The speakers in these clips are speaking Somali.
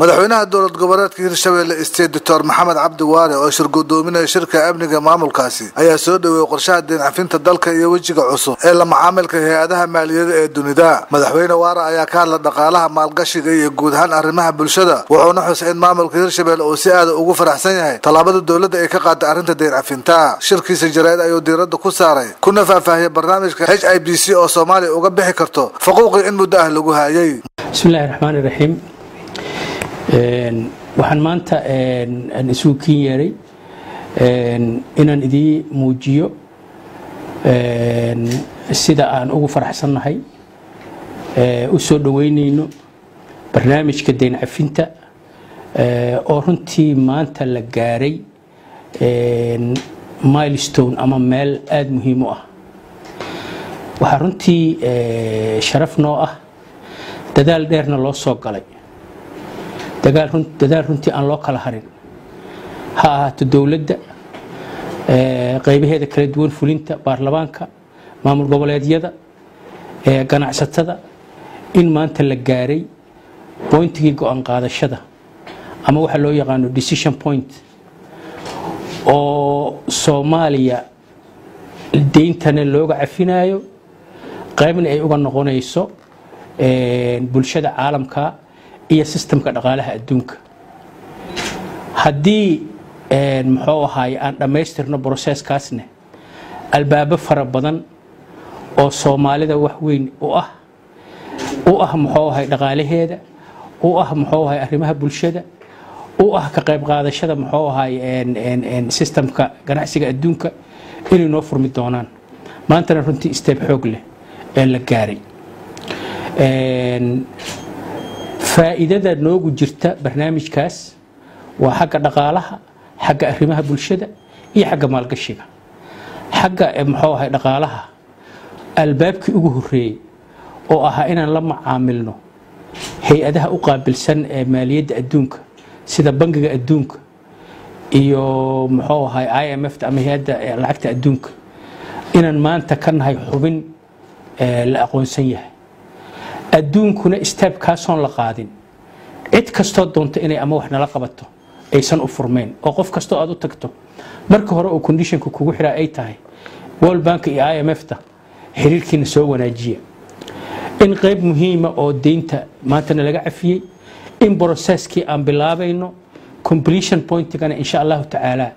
madaxweynaha dowlad goboleedka hirshabelle state doctor maxamed cabdi waare oo shir gudoominaya shirka amniga maamulkaasi ayaa soo dhoweeyey qorshaha deen cafinta dalka iyo wejiga cusub ee la macaamilka hay-adaha maaliyada ee dunida madaxweyne waare ayaa ka hadla dhaqaalaha maalgashiga iyo guud ahaan arrimaha bulshada wuxuuna xusay in maamulka hirshabelle uu si aada ugu faraxsan yahay tallaabada dowladda ay ka qaaday arrinta deen cafinta shirkiisa jaraa'id ayuu diiradda ku saaray kuna faahfaahiyey barnaamijka h i b c oo soomaaliya uga bixi karto faquuqii in muddo ah lagu hayay bismillahi raxmaani raxiim waxaan maanta isugu kin yeeray. Inaan idii muujiyo. Sida aan ugu faraxsannahay. U soo dhoweynayno barnaamijka deyn cafinta oo runtii maanta la gaaray milestone ama meel aada muhiim u ah. Waxaa runtii sharaf noo ah. Dadaal dheerna loo soo galay dadaal runtii aan loo kala harin. Ha ahaato dowladda qaybaheeda kala duwan fulinta baarlamaanka maamul goboleedyada ganacsatada in maanta la gaaray boyntigii go'aan qaadashada. Ama waxaa loo yaqaano decision point oo soomaaliya deyntana looga cafinayo qaybna ay uga noqonayso bulshada caalamka iyo sistamka dhaqaalaha adduunka. Haddii muxuu ahaay aan dhammaystirno broseskaasne albaabo fara badan oo soomaalida wax weyn u ah u ah muxuu ahay dhaqaalaheeda u ah muxuu ahay arrimaha bulshada u ah ka qayb qaadashada muxuu ahay sistamka ganacsiga adduunka inay noo furmi doonaan. Maantana runtii steeb xoog leh ee la gaaray faa'iidada noogu jirta barnaamijkaas waa xagga dhaqaalaha xagga arrimaha bulshada iyo xagga maalgashiga. Xagga muxuu ahay dhaqaalaha albaabkii ugu horeeyey oo ahaa inaan la macaamilno hay'adaha u qaabilsan ee maaliyadda adduunka sida bangiga adduunka iyo muxuu ahay i m f ama hay'adda lacagta adduunka inaan maanta ka nahay xubin la aqoonsan yahay adduunkuna istaabkaasoon la qaadin. Cid kastoo doonto inay ama wax nala qabato aysan u furmeyn oo qof kastoo aad u tagto marka hore uu condishonka kugu xiraa ay tahay world bank iyo i m f ta xiriirkiina soo wanaajiya. In qayb muhiima oo deynta maantana laga cafiyey in broseskii aan bilaabayno completion pointigana insha allahu tacaala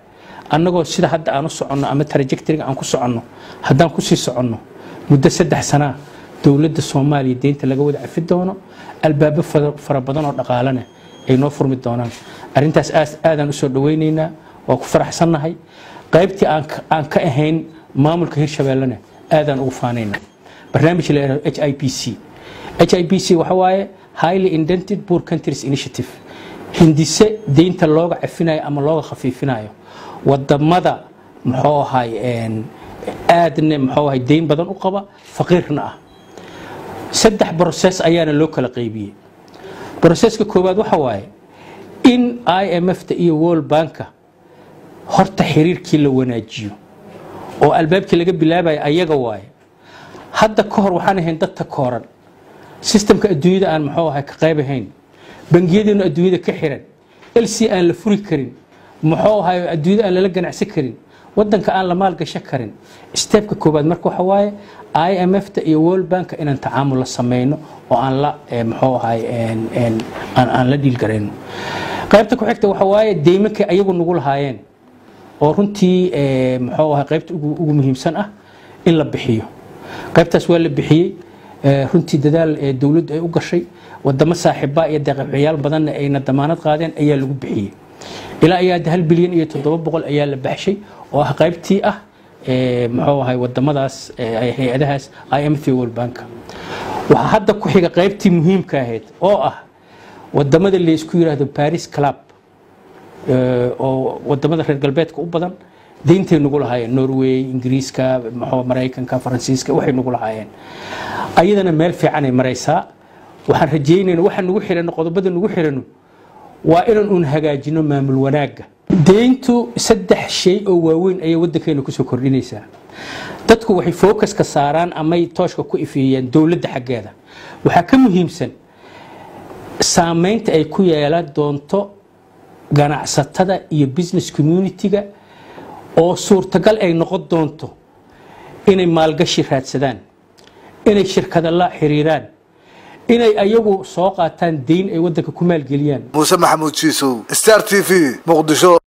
annagoo sida hadda aan u soconno ama trajectoryga aan ku soconno haddaan ku sii soconno muddo saddex sanaa dowladda soomaaliya deynta laga wada cafi doono albaabo fara badan oo dhaqaalena ay noo furmi doonaan. Arintaas aadaan u soo dhaweyneynaa waa ku faraxsannahay. Qaybtii aan ka ahayn maamulka hirshabellena aadaan ugu faanayna. Barnaamij la yihahdo h i p c. H i p c waxa waaye highly indented poor countries initiative. Hindise deynta looga cafinayo ama looga khafiifinayo. Wadamada muxuu ahay aadna muxuu ahay deyn badan u qaba faqiirna ah saddex broses ayaana loo kala qaybiyey. Broseska koowaad waxa waaye in i m f ta iyo world banka horta xiriirkii la wanaajiyo oo albaabkii laga bilaabayo ayaga waaye hadda ka hor waxaan ahayn dad ta kooran. Sistamka adduunyada aan muxuu ahay ka qayb ahayn bangiyadeenu adduunyada ka xiran lc aan la furi karin muxuu ahay adduunyada aan lala ganacsan karin wadanka aan la maalgasho karin. Steebka koobaad marka waxa waaye i m f ta iyo world banka inaan tacaamul la sameyno oo aan la muxuu ahay aan la dhiilgarayno qaybta ku xigta waxa waaye deymankay ayagu nagu lahaayeen oo runtii muxuu ahay qaybta ugu muhiimsan ah in la bixiyo. Qaybtaas waa la bixiyey runtii dadaal dowladdu ay u gashay wadamo saaxiiba iyo deeqaxyaal badanna ayna damaanad qaadeen ayaa lagu bixiyey. Ilaa ayaa hal bilyan iyo toddoba boqol ayaa la baxshay oo ah qaybtii ah muxuu ahay wadamadaas hay'adahaas i m t world bank. Waxaa hadda ku xiga qaybtii muhiimka ahayd oo ah waddamada laysku yiraahdo paris club oo waddamada reer galbeedka u badan deyntay nagu lahaayeen. Norway ingiriiska maraykanka faransiiska waxay nagu lahaayeen. Ayadana meel fiicanay maraysaa. Waxaan rajeynayna waxa nagu xiran qodobada nagu xirano waa inaan uun hagaajino maamul wanaagga deyntu saddex shay oo waaweyn ayay wadankeena ku soo kordhinaysaa. Dadku waxay focuska saaraan amay tooshka ku ifeeyaan dowladda xaggeeda. Waxaa ka muhiimsan saameynta ay ku yeelan doonto ganacsatada iyo business community-ga oo suurtagal ay noqon doonto inay maalgashi raadsadaan inay shirkada la xiriiraan inay ayagu soo qaataan deyn ay waddanka ku maalgeliyaan. Muuse maxamuud jiisow star t v muqdisho